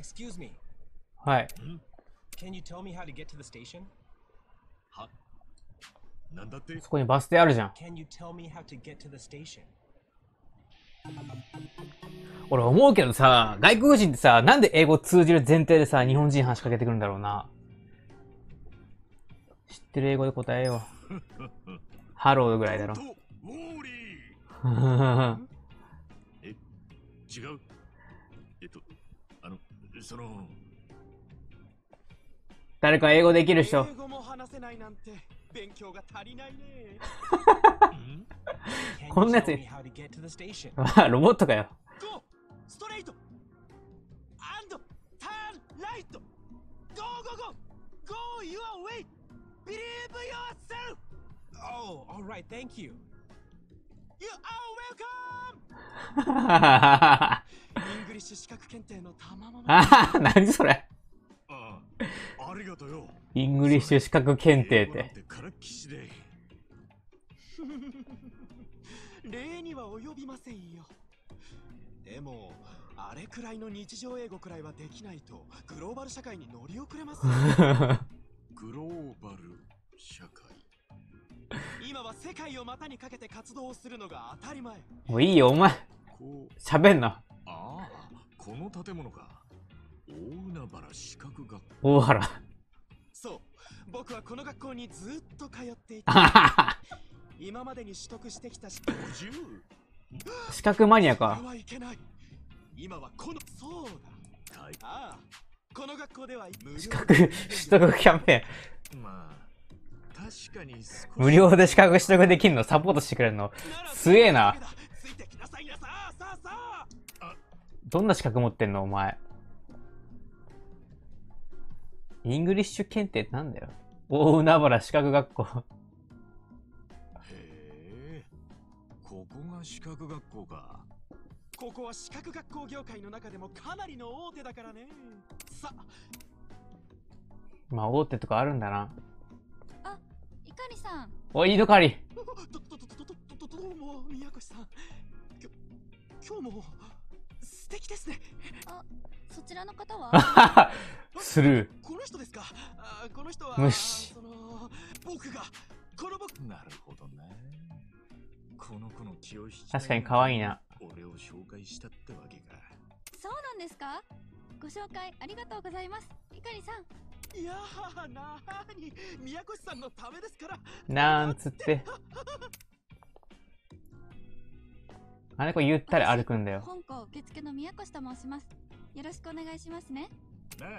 Excuse me. はい。Can you tell me how to get to the station? はなんだって？そこにバス停あるじゃん。Can you tell me how to get to the station? 俺思うけどさ、外国人ってさ、なんで英語通じる前提でさ、日本人話しかけてくるんだろうな。知ってる英語で答えよう。ハローぐらいだろ え違う？その。誰か英語できる人。英語も話せないなんて勉強が足りないね。こんなやつ。あロボットかよ。 Go straight. And Turn right. Go go go. Go your way belie ve yourself Oh all right thank you You are welcome! イングリッシュ資格検定のたまもの。あー何それああありがとうよイングリッシュ資格検定って。てからっきしで 礼には及びませんよ。でも、あれくらいの日常英語くらいはできないと、グローバル社会に乗り遅れますよ。グローバル社会今は世界を股にかけて活動をするのが当たり前。もういいよ、お前。喋んな。ああこの建物か大海原資格学校大原。そう、僕はこの学校にずっと通っていあた。今までに取得してきた資50 資格マニアか。はいけない。今はこの、そうだ。はいああ、この学校では資格、取得キャンペーン。まあ無料で資格取得できるの？サポートしてくれるの？すげえな。ついてきなさいなさあさあさあどんな資格持ってんの？お前。イングリッシュ検定ってなんだよ？大海原資格学校。へえここが資格学校かここは資格学校業界の中でもかなりの大手だからね。さあ、まあ大手とかあるんだな。あ、いかりさん。おい、いいとかり。ど、ど、ど、ど、ど、ど、ど、どうも、宮越さん。きょ、今日も、素敵ですね。そちらの方あは？ははスルー。この人ですか？あこの人は、無視その、僕が、この僕、なるほどねこの子の気を引き確かに可愛いな。俺を紹介したってわけかそうなんですか？ご紹介ありがとうございます。いかりさん。いやー、なーに、宮越さんのためですから。なんつって。あれこれゆったり歩くんだよ。本校受付の宮越と申します。よろしくお願いしますね。なあ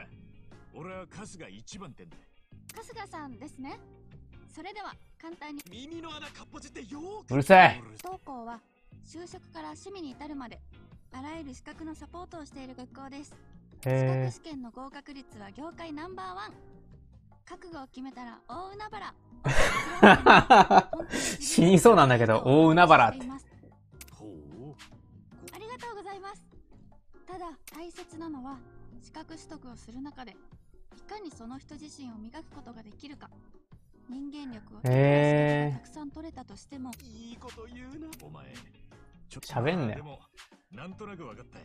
俺は春日一番店だ春日さんですね。それでは簡単に耳の穴かっぽじってようるさい。当校は就職から趣味に至るまであらゆる資格のサポートをしている学校です。資格へ試験の合格率は業界ナンバーワン。覚悟を決めたら大海原。え。死にそうなんだけど、大海原ありがとうございます。ただ大切なのは資格取得をする中でいかにその人自身を磨くことができるか。人間力をたくさん取れたとしてもいいこと言うな。お前ちょっと喋んなよでもなんとなくわかったあ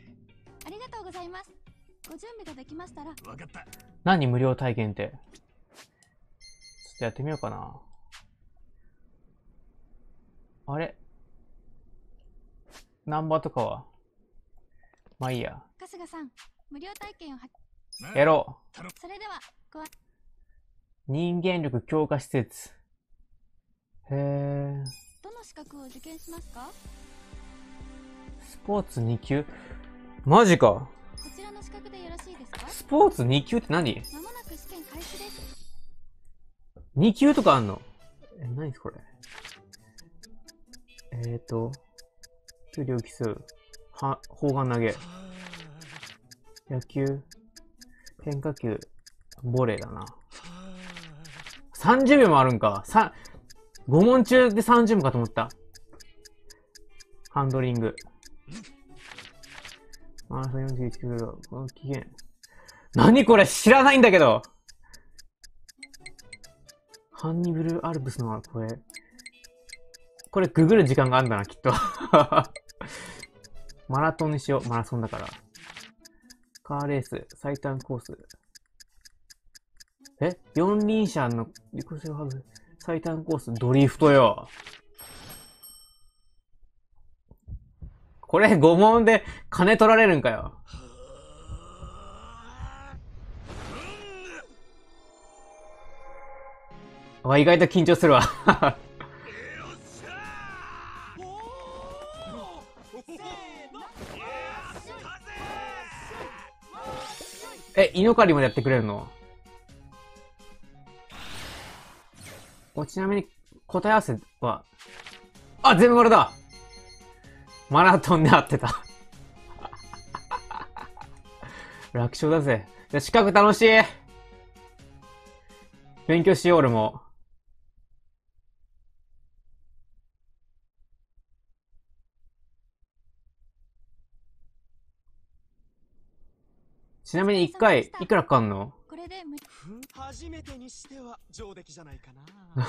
りがとうございます。ご準備ができましたらわかった何無料体験って？ちょっとやってみようかな。あれ？ナンバーとかは？まあいいや。春日さん無料体験をはやろそれではご。人間力強化施設。へえ。どの資格を受験しますか？スポーツ2級？マジか。こちらの資格でよろしいですか？スポーツ2級って何？まもなく試験開始です ?2 級とかあんの？え、何これ？えーと、距離を競う。は、砲丸投げ。野球。変化球。ボレーだな。30秒もあるんか。さ、5問中で30秒かと思った。ハンドリング。マラソン41キロ、この期限。何これ知らないんだけどハンニブル・アルプスのこれ。これググる時間があるんだな、きっと。マラトンにしよう。マラソンだから。カーレース、最短コース。え？四輪車の、リコセハブ、最短コース、ドリフトよ。これ5問で金取られるんかよ。あ、意外と緊張するわ。え、イノカリもやってくれるの？おちなみに答え合わせは、あ、全部丸だマラトンで合ってた。楽勝だぜ。じゃ、資格楽しい。勉強しよう、俺も。ちなみに一回、いくらかかんの？これで無初めてにしては上出来じゃないか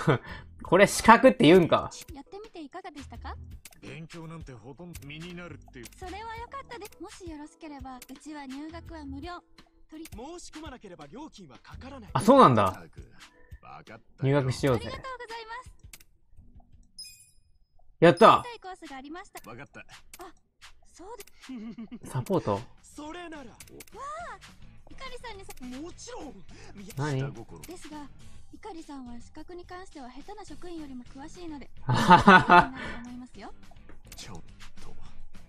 な。これ資格って言うんか。やってみていかがでしたか？勉強なんてほとんど身になるってそれは良かったで。すもしよろしければうちは入学は無料。取り。申し込まなければ料金はかからない。あ、そうなんだ。わかったよ。入学しようぜ。ありが。とうございます。やった。たいコースがありました。わかった。そうですサポート？それなら。いかりさんにさ。もちろん。何？ですがいかりさんは資格に関しては下手な職員よりも詳しいので ちょっと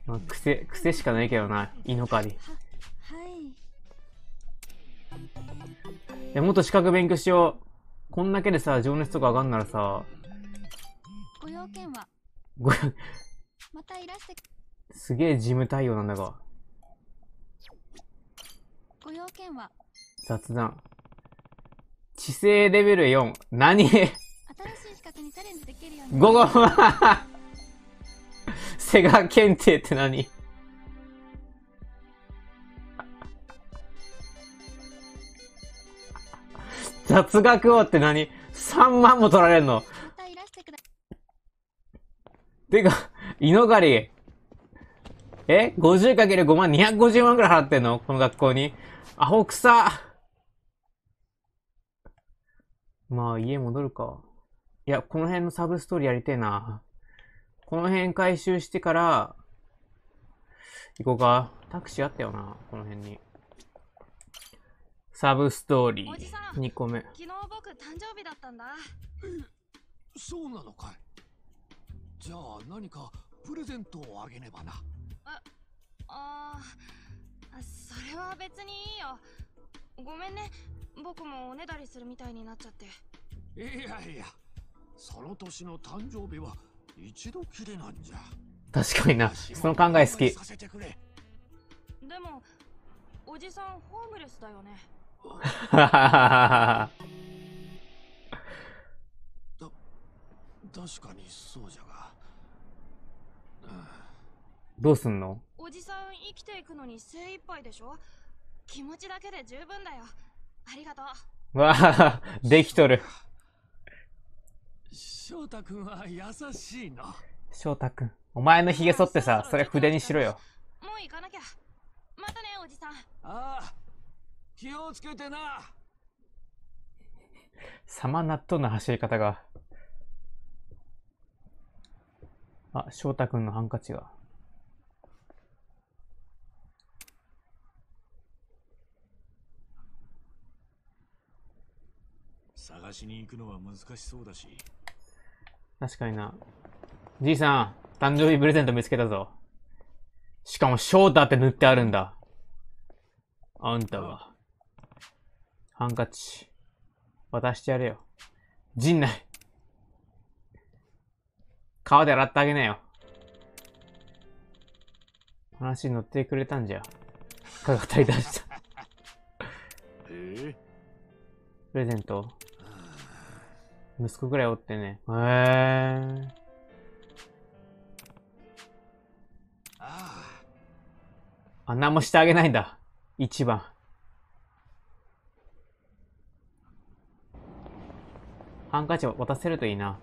まあ癖、癖しかないけどな、イノカリ。いははいや、もっと資格勉強しよう。こんだけでさ、情熱とか上がんならさ、ご用件は？ごまたいらしてすげえ事務対応なんだが。ご用件は？雑談。知性レベル4。何？午後 セガ検定って何？雑学王って何 ?3 万も取られるの？てか、イノガリ。え ?50×5 万250万くらい払ってんの？この学校に。アホくさ。まあ、家戻るか。いや、この辺のサブストーリーやりてえな。この辺回収してから、行こうか。タクシーあったよな、この辺に。サブストーリー。ん2個目。昨日僕誕生日だったんだそうなのかいじゃあ何かプレゼントをあげねばなあーそれは別にいいよごめんね僕もおねだりするみたいになっちゃって。いやいやその年の誕生日は一度きりなんじゃ。確かにな。その考え好き。させてくれ。でもおじさんホームレスだよね。確かにそうじゃが、うん。どうすんの？おじさん生きていくのに精一杯でしょ？気持ちだけで十分だよありがとうわあ、できとる。翔太君は優しいな翔太くん。お前の髭剃ってさ、それ筆にしろよ。もう行かなきゃまたねおじさんああ気をつけてな様納豆の走り方が。あ、翔太くんのハンカチが。探しに行くのは難しそうだし確かにな。じいさん、誕生日プレゼント見つけたぞ。しかも翔太って塗ってあるんだ。あんたは。ハンカチ。渡してやれよ。陣内。川で洗ってあげなよ。話に乗ってくれたんじゃ。かがたり出した。えプレゼント息子ぐらいおってね。へえ。ああ、何もしてあげないんだ。一番。ハンカチを渡せるといいな。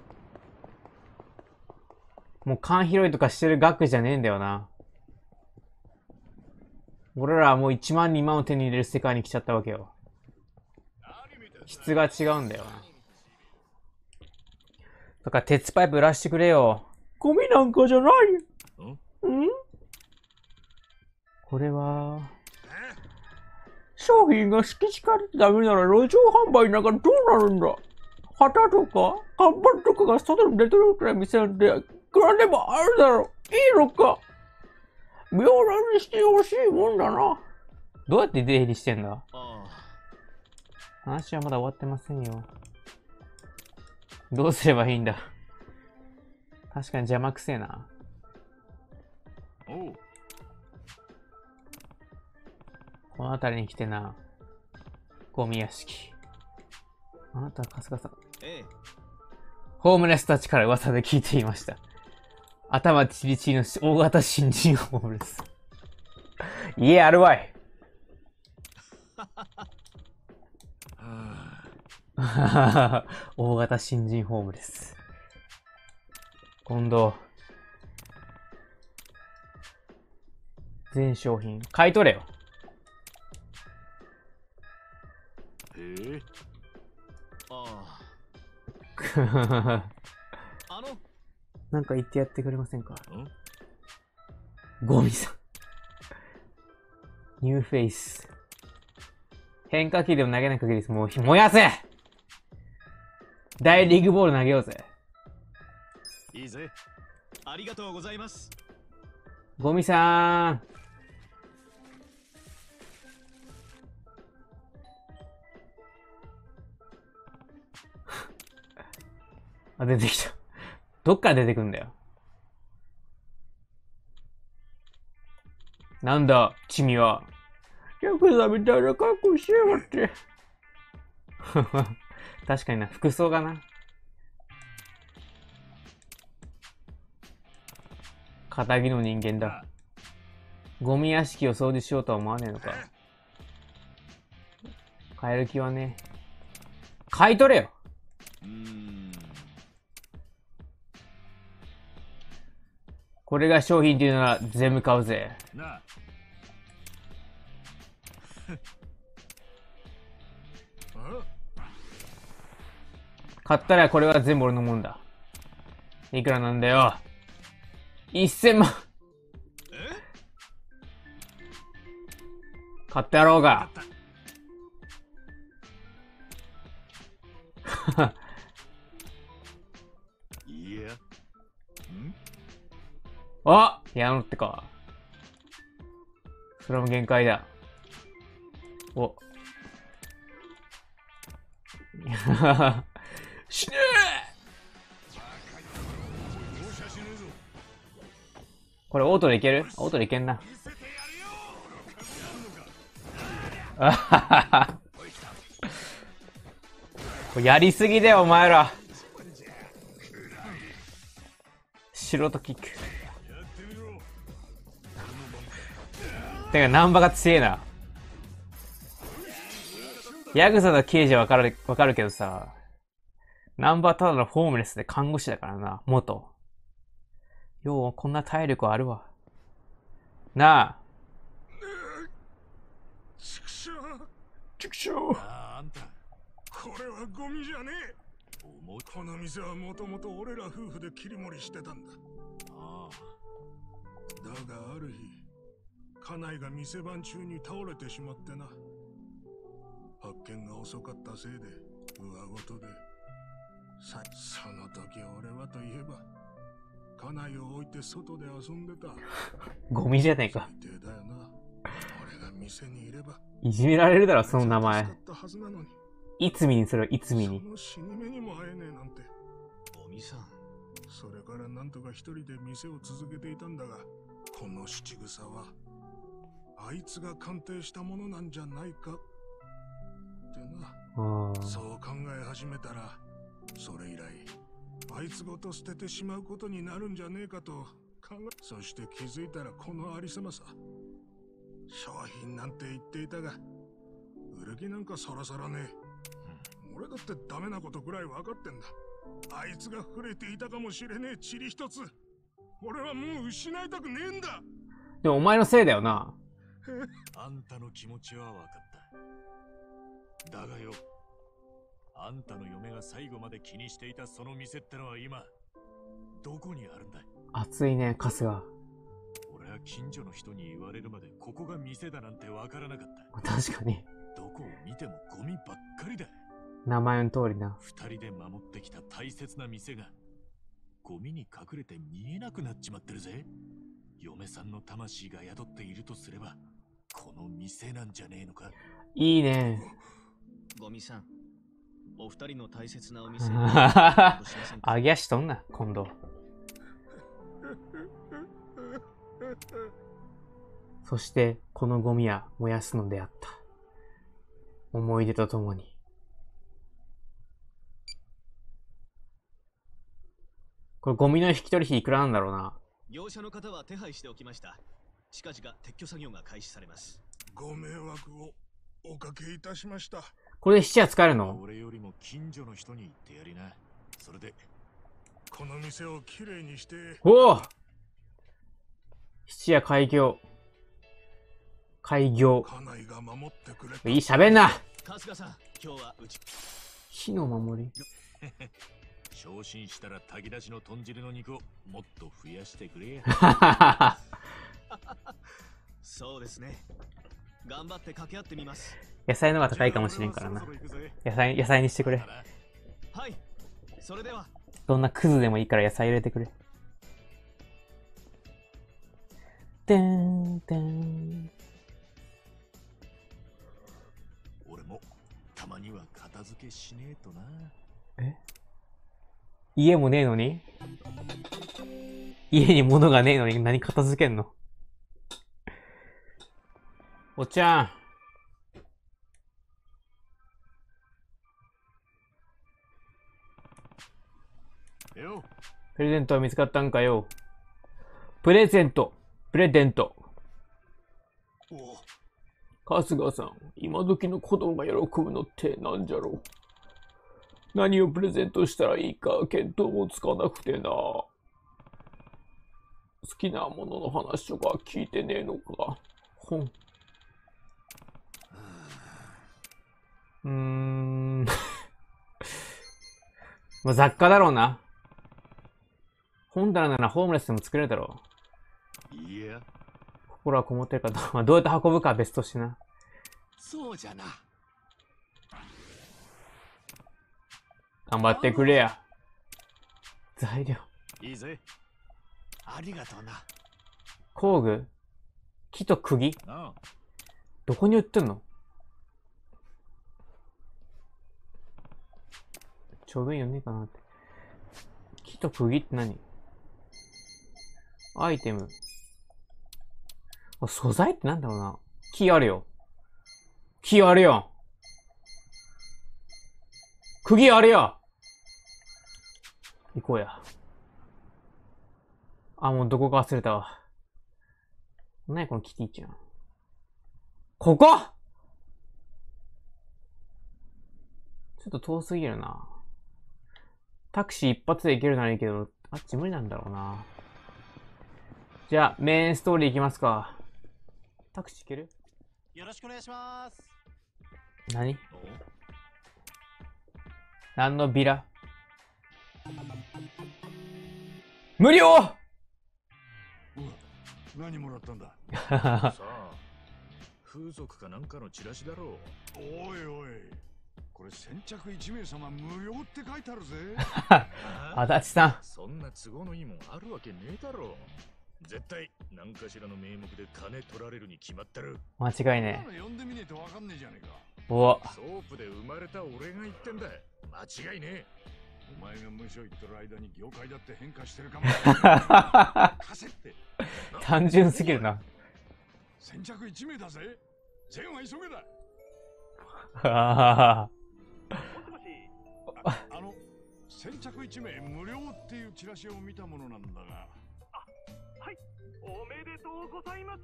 もう缶拾いとかしてる額じゃねえんだよな。俺らはもう1万2万を手に入れる世界に来ちゃったわけよ。質が違うんだよな。だから鉄パイプ売らしてくれよ。ゴミなんかじゃない。ん？ん？これは、商品が敷地化でダメなら路上販売なんかどうなるんだ？旗とか看板とかが外に出てるくらい店なんていくらでもあるだろ。ういいのか？平等にしてほしいもんだな。どうやって出入りしてんだ？あ。話はまだ終わってませんよ。どうすればいいんだ？確かに邪魔くせえな。この辺りに来てな。ゴミ屋敷。あなたは春日さん。ええホームレスたちから噂で聞いていました。頭チリチリの大型新人ホームレス。家あるわい。は 大型新人ホームレス。今度、全商品、買い取れよ。えあああの？なんか言ってやってくれませんか？ん？ゴミさん。ニューフェイス。変化球でも投げない限りです。もうひ燃やせ大リーグボール投げようぜ。いいぜありがとうございますゴミさん。あ、出てきた。どっから出てくんだよ。なんだ、君は。ヤクザみたいな格好しやがって。確かにな、服装がな。仇の人間だ。ゴミ屋敷を掃除しようとは思わねえのか。買える気はね。買い取れよこれが商品っていうなら全部買うぜ。買ったらこれは全部俺のもんだ。いくらなんだよ。1000万買ってやろうが。いやん？あやのってか。それも限界だ。お。死ねこれオートでいける？オートでいけんな。あはははやりすぎだよ、お前ら。素人キック。てか、ナンバが強えな。ヤクザの刑事はわかる、わかるけどさ、ナンバーただのホームレスで看護師だからな、元。よう、こんな体力あるわ。なあ。畜生。畜生。ああんた。これはゴミじゃねえ。この店はもともと俺ら夫婦で切り盛りしてたんだ。ああ。だがある日家内が店番中に倒れてしまってな。発見が遅かったせいで上ごとで。さその時俺はといえば家内を置いて外で遊んでた。ゴミじゃねえか。だよな。俺が店にいればいじめられるだろ、その名前。助。かったはずなのに。いつみにするいつみに。その死に目にも会えねえなんて。おみさん。それからなんとか一人で店を続けていたんだがこの七草はあいつが鑑定したものなんじゃないかってな。そう考え始めたらそれ以来あいつごと捨ててしまうことになるんじゃねえかと考えそして気づいたらこのありさまさ。商品なんて言っていたが売る気なんかそらそらねえ。俺だってダメなことぐらい分かってんだ。あいつが触れていたかもしれねえ。塵一つ。俺はもう失いたくねえんだ。でもお前のせいだよな。あんたの気持ちは分かった。だがよ、あんたの嫁が最後まで気にしていたその店ってのは今、どこにあるんだ熱いね、春日。俺は近所の人に言われるまでここが店だなんて分からなかった。確かに。どこを見てもゴミばっかりだ。名前の通りな。二人で守ってきた大切な店がゴミに隠れて見えなくなっちまってるぜ嫁さんの魂が宿っているとすればこの店なんじゃねえのか？いいね。ゴミさん、お二人の大切なお店 あげ足しとんな、今度。そして、このゴミは燃やすのであった。思い出とともに。これゴミの引き取り費いくらなんだろうな。業者の方は手配しておきました。近々撤去作業が開始されます。ご迷惑をおかけいたしましたこれで質屋使えるの？俺よりも近所の人に言ってやりなそれでこの店をきれいにしておお質屋開業。開業。家内が守ってくれたいい、喋んな春日さん、今日はうち。火の守り 昇進したら炊き出しの豚汁の肉をもっと増やしてくれや そうですね。頑張って掛け合ってみます。野菜の方が高いかもしれんからな野菜、野菜にしてくれ。はい。それでは、どんなクズでもいいから野菜入れてくれ。てんてん。俺もたまには片付けしねえとな家もねえのに？家に物がねえのに何片付けんの？おっちゃん。よプレゼントは見つかったんかよ。プレゼント。プレゼント。お春日さん、今時の子供が喜ぶのってなんじゃろう。何をプレゼントしたらいいか見当もつかなくてな。好きなものの話とか聞いてねえのか。本。うーん。まあ雑貨だろうな。本棚ならホームレスでも作れるだろう。いや心はこもってるかどう まあどうやって運ぶかは別としてな。そうじゃな。頑張ってくれや。材料。いいぜありがとうな。工具木と釘どこに売ってんの？ちょうどいいよねかなって。木と釘って何？アイテム。素材ってなんだろうな。木あるよ。木あるよ。釘あるよ行こうや。あ、もうどこか忘れたわ。何やこのキティちゃん。ここ？ちょっと遠すぎるな。タクシー一発で行けるならいいけど、あっち無理なんだろうな。じゃあ、メインストーリー行きますか。タクシー行ける？よろしくお願いします。何？何のビラ？無料！何もらったんだ？さあ風俗かなんかのチラシだろう。おいおいこれ先着1名様無料って書いてあるぜ。足立さん。そんな都合のいいもんあるわけねえだろ。絶対何かしらの名目で金取られるに決まってる。間違いねえ電話してみねえとわかんねえじゃねえか。え。お。ソープで生まれた俺が言ってんだ間違いねえ。お前が無所言ってる間に業界だって変化してるかも。単純すぎるな。先着1名だぜ。全は急げだ。あ あ先着1名無料っていうチラシを見たものなんだが。おめでとうございます。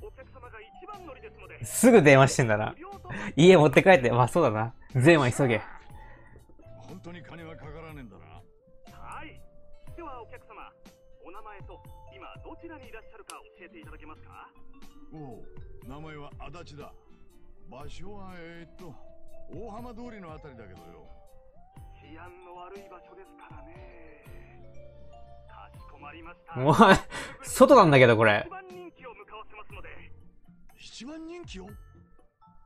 お客様が一番乗りですので。ーすぐ電話してんだな。家持って帰って、まあそうだな。全は急げ。本当に金はかからねえんだな。はい。ではお客様お名前と今どちらにいらっしゃるか教えていただけますか？おう名前は足立だ。場所はえー、っと大浜通りのあたりだけどよ治安の悪い場所ですからね。かしこまりました。お前、外なんだけど、これ。一。番人気を向かわせますので。一番人気を？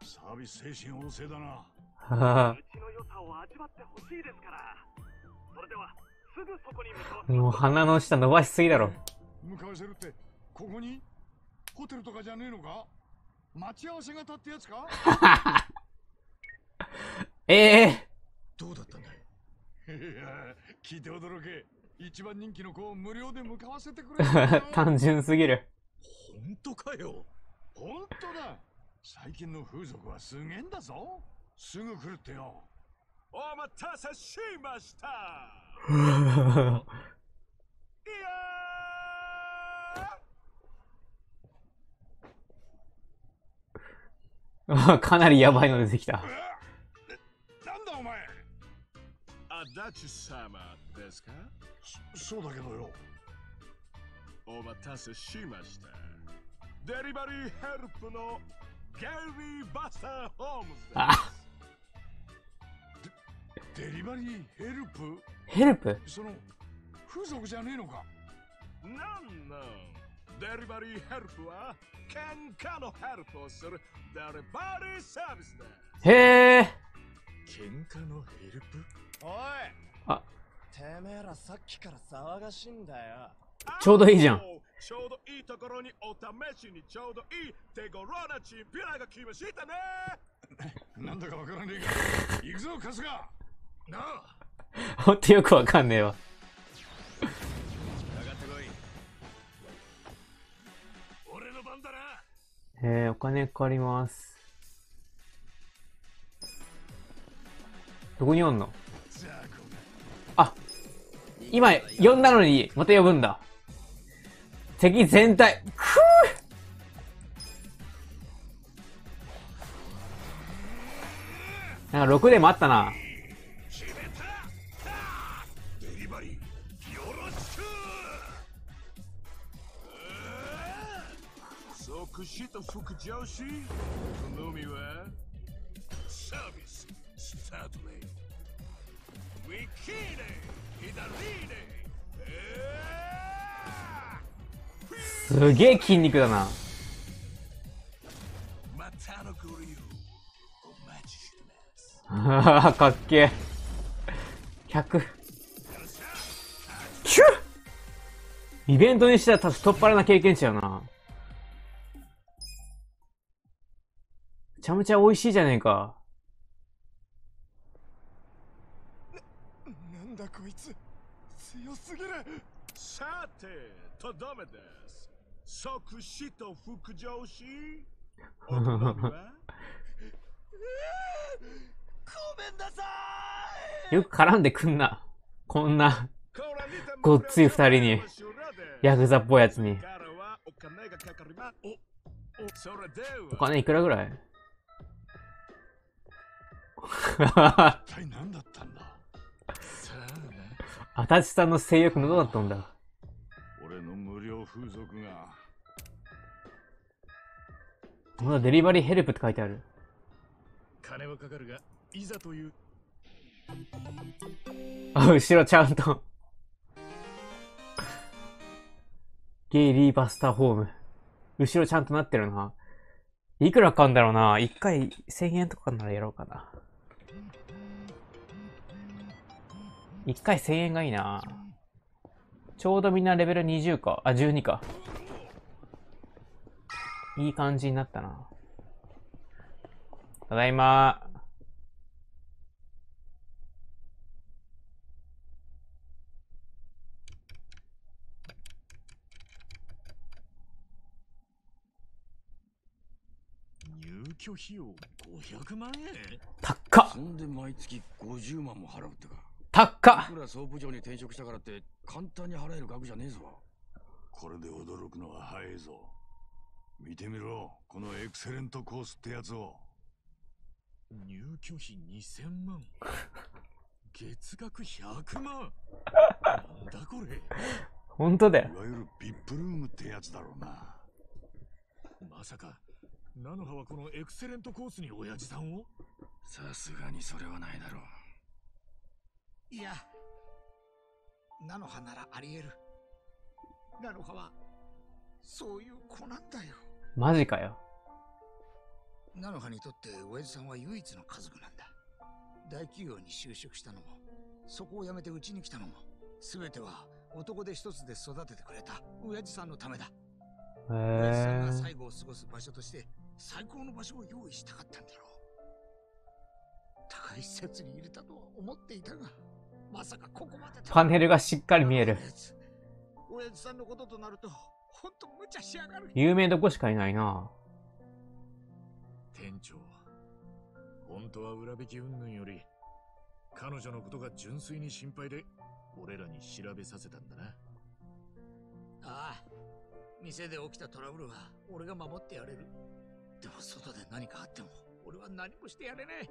サービス精神旺盛だな。はうちの良さを味わってほしいですから。それではすぐそこに向かわぁせもう鼻の下伸ばしすぎだろ。向かわせるってここに？ホテルとかじゃねえのか？待ち合わせ型ってやつか？ええ。どうだったんだ聞いて驚け。一番人気の子を無料で向かわせてくれ 単純すぎる。本当かよ。本当だ。最近の風俗はすげえんだぞ。すぐ来るってよ。お待たせしました。いや かなりやばいの出てきた。足立様ですかそそうだけどよ。お待たせしました。デリバリーヘルプのゲリー・バスター・ホームズあ、デリバリーヘルプ？ヘルプその風俗じゃねえのか？なんなん？デリバリーヘルプは喧嘩のヘルプをするデリバリーサービスです。へえ。喧嘩のヘルプ？おい！あ。てめえらさっきから騒がしいんだよ。ちょうどいいじゃん。ちょうどいいところにお試しにちょうどいい手頃なチンピラが来ましたね。なんだかわからねえが行くぞ春日。なあ。ほんとよくわかんねえわ。上がってこい。俺の番だな。えー、お金かかります。どこにおんの？あ、今呼んだのにまた呼ぶんだ。敵全体。くぅなんか6でもあったな。決めたデリバリー？よろしく即死と副上司好みは？ススタートねウィキすげえ筋肉だな。またのご利用お待ちしてます かっけえ。100。キュッイベントにしては太っ腹な経験値やな。めちゃめちゃ美味しいじゃねえか。なんだこいつ強すぎるさてとどめです。即死と副上司お好みはごめんなさ よく絡んでくんな。こんな、ごっつい二人に、ヤクザっぽいやつに。お金いくらぐらい？一体何だったんだ？さあなあたちさんの性欲のどうだったんだ？俺の無料風俗がまだデリバリーヘルプって書いてある。金はかかるがいざというあ、後ろちゃんと。ゲイリーバスターホーム。後ろちゃんとなってるな。いくらかんだろうな。一回1000円とかならやろうかな。一回1000円がいいな。ちょうどみんなレベル20か。あ、12か。いい感じになったな。ただいま。入居費用500万円？高っそんで毎月50万も払うってか。高っ。いくら総部長に転職したからって簡単に払える額じゃねえぞ。これで驚くのは早いぞ。見てみろ。このエクセレントコースってやつを。入居費2000万。月額100万。なんだこれ。本当だよ。い。わゆる VIP ルームってやつだろうな。まさか菜の葉はこのエクセレントコースに親父さんを？さすがにそれはないだろう。いや菜の葉ならあり得る菜の葉はそういう子なんだよマジかよ。菜の葉にとって親父さんは唯一の家族なんだ大企業に就職したのもそこを辞めてうちに来たのも全ては男手一つで育ててくれた親父さんのためだへ親父さんがえ。最後を過ごす場所として最高の場所を用意したかったんだろう高い施設に入れたとは思っていたがまさかここまでとパネルがしっかり見える。親父さんのこととなるとほんと無茶しやがる。有名どこしかいないな。店長本当は裏引き云々より彼女のことが純粋に心配で俺らに調べさせたんだな。ああ店で起きたトラブルは俺が守ってやれる。でも外で何かあっても俺は何もしてやれねえ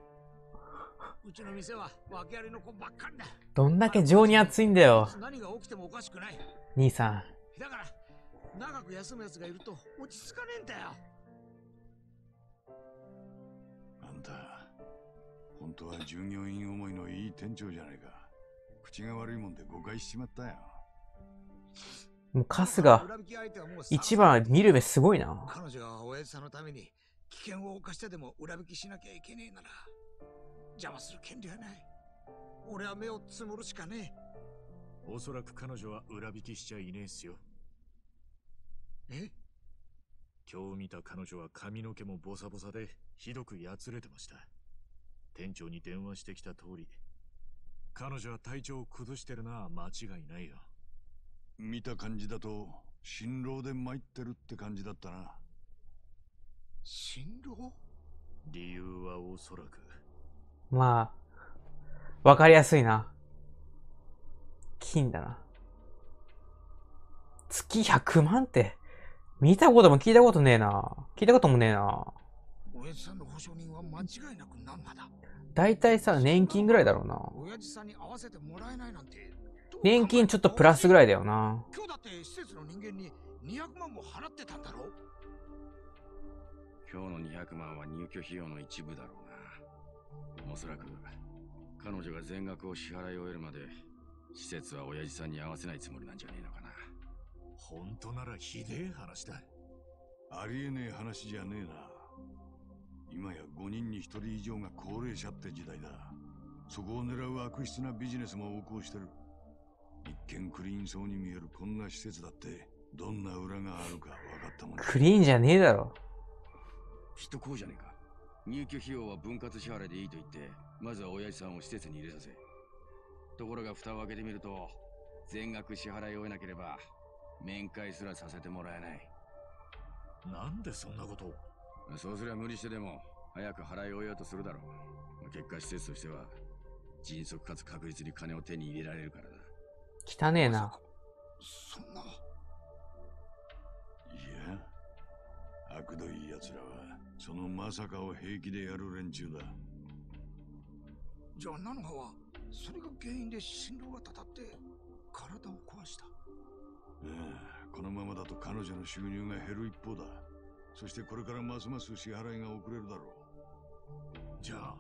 うちの店は訳ありの子ばっかりだどんだけ情に熱いんだよ。何が起きてもおかしくない兄さん。だから長く休む奴がいると落ち着かねえんだよあんた本当は従業員思いのいい店長じゃないか口が悪いもんで誤解しちまったよもうカスが裏引き相手はもう一番見る目すごいな。彼女が親父さんのために危険を冒してでも裏引きしなきゃいけねえなら邪魔する権利はない。俺は目をつむるしかねおそらく彼女は裏引きしちゃいねえっすよ。え？え今日見た彼女は髪の毛もボサボサでひどくやつれてました。店長に電話してきた通り。彼女は体調を崩してるな間違いないよ。見た感じだと辛労で参ってるって感じだったな。辛労？理由はおそらくまあ、わかりやすいな。金だな。月100万って、見たことも聞いたことねえな。聞いたこともねえな。親父さんの保証人は間違いなくナンマだだいたいさ、年金ぐらいだろうな。親父さんに合わせてもらえないなんて年金ちょっとプラスぐらいだよな。今日だって施設の人間に200万も払ってたんだろ今日の200万は入居費用の一部だろうな。おそらく、彼女が全額を支払い終えるまで、施設は親父さんに合わせないつもりなんじゃねえのかな。本当ならひでえ話だありえねえ話じゃねえな今や5人に1人以上が高齢者って時代だそこを狙う悪質なビジネスも横行してる一見クリーンそうに見えるこんな施設だってどんな裏があるか分かったもんだクリーンじゃねえだろ。きっとこうじゃねえか。入居費用は分割支払いでいいと言って、まずは親父さんを施設に入れさせ。ところが蓋を開けてみると、全額支払い終えなければ、面会すらさせてもらえない。なんでそんなことを？そうすりゃ無理してでも、早く払い終えようとするだろう。結果施設としては、迅速かつ確実に金を手に入れられるからだ。汚ねえな。そんな？いや悪どい奴らはそのまさかを平気でやる連中だ。じゃあ菜の葉はそれが原因で心労がたたって体を壊した。ああこのままだと彼女の収入が減る一方だ。そしてこれからますます支払いが遅れるだろう。じゃあ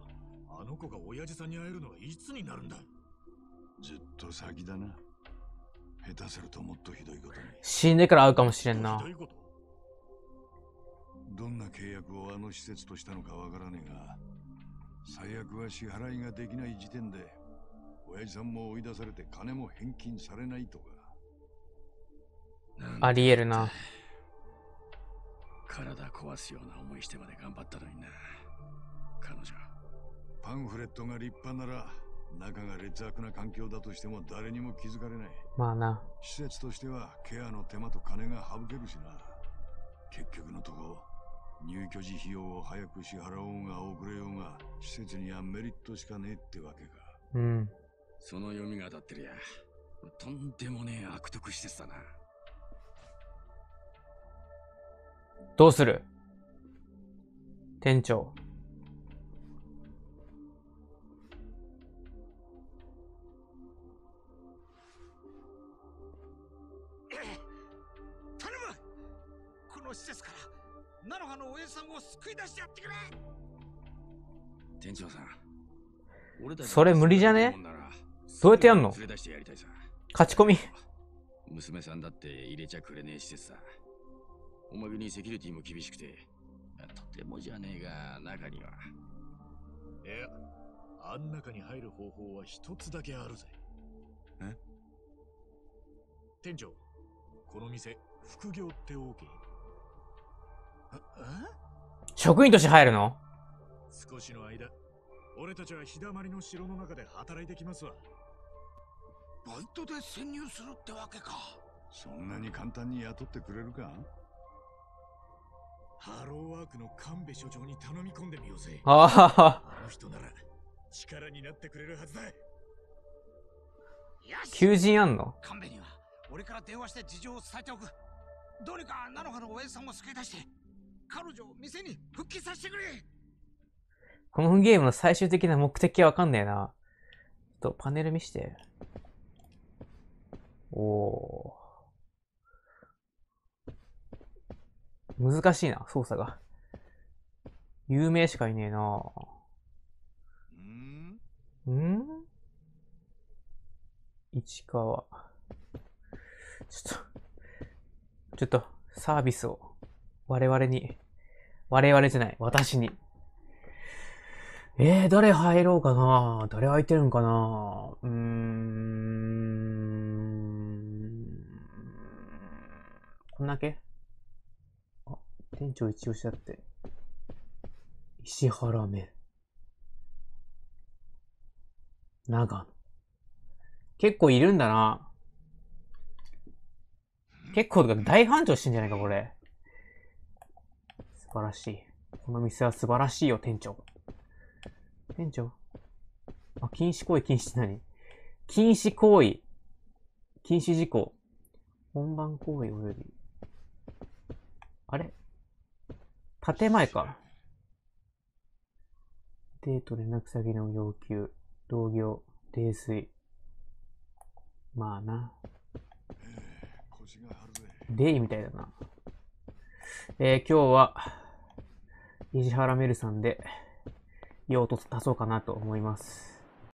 あの子が親父さんに会えるのはいつになるんだ？ずっと先だな。下手するともっとひどいことに。死んでから会うかもしれんな。ひど。いことどんな契約をあの施設としたのかわからねえが最悪は支払いができない時点で親父さんも追い出されて金も返金されないとかありえるな。体壊すような思いしてまで頑張ったのにな。彼女。パンフレットが立派なら中が劣悪な環境だとしても誰にも気づかれないまあな。施設としてはケアの手間と金が省けるしな結局のとこ入居時費用を早く支払おうが遅れようが施設にはメリットしかねえってわけかうん。その読みが当たってるや。とんでもねえ悪徳施設だな。どうする？店長。頼むこの施設から菜の葉の親父さんを救店長さん。俺たちそれ無理じゃね？どうやってやんの？連れ出してやりたいさ。勝ち込み？娘さんだって入れちゃくれねえ施設さ。おまけにセキュリティも厳しくて、とてもじゃねえが、中には。いや、あん中に入る方法は一つだけあるぜ。え？店長、この店、副業って OK? 職員として入るの？少しの間、俺たちは日だまりの城の中で働いてきますわ。バイトで潜入するってわけか。そんなに簡単に雇ってくれるか？ハローワークの神戸所長に頼み込んでみようぜ。あははあの人なら力になってくれるはずだ。求人あんの？神戸には俺から電話して事情を伝えておく。どうにか菜の花の親父さんを救い出して、彼女を店に復帰させてくれこのゲームの最終的な目的はわかんねえな。ちょっとパネル見して。おー。難しいな、操作が。有名しかいねえな。ん？市川。ちょっと、ちょっと、サービスを、我々に、我々じゃない、私に。えー、誰入ろうかな誰空いてるんかなうーん。こんだけ？あ、店長一押しだって。石原め。長野。結構いるんだな。結構、大繁盛してんじゃないか、これ。素晴らしい。この店は素晴らしいよ、店長。店長？あ、禁止行為禁止って何？禁止行為。禁止事項。本番行為及び。あれ？建前か。デート連絡先の要求。同業。泥酔。まあな。腰が張るぜ。デイみたいだな。えー、今日は、石原メルさんで、用途足そうかなと思います。